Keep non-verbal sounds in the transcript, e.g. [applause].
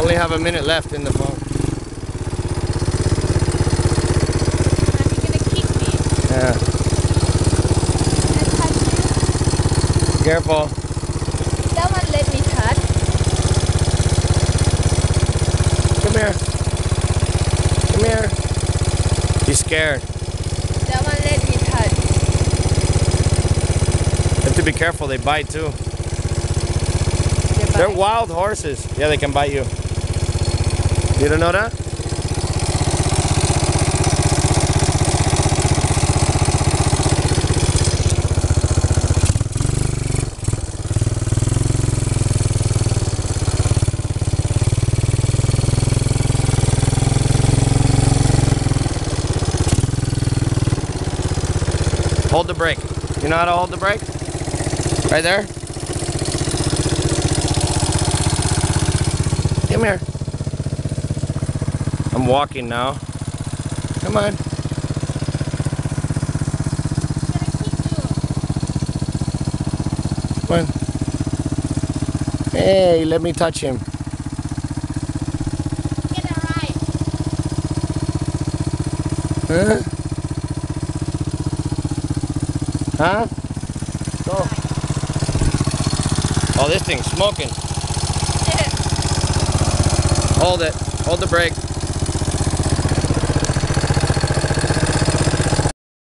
Only have a minute left in the phone. Are you gonna kick me Yeah. and touch you? Careful. Someone let me touch. Come here. Come here. He's scared. Someone let me touch. You have to be careful. They bite too. They They're wild horses. Yeah, they can bite you. You don't know that? Hold the brake. You know how to hold the brake? Right there? Come here. I'm walking now. Come on. Come. Hey, let me touch him. Get a ride. Huh? Huh? Go. Oh, this thing's smoking. [laughs] Hold it. Hold the brake.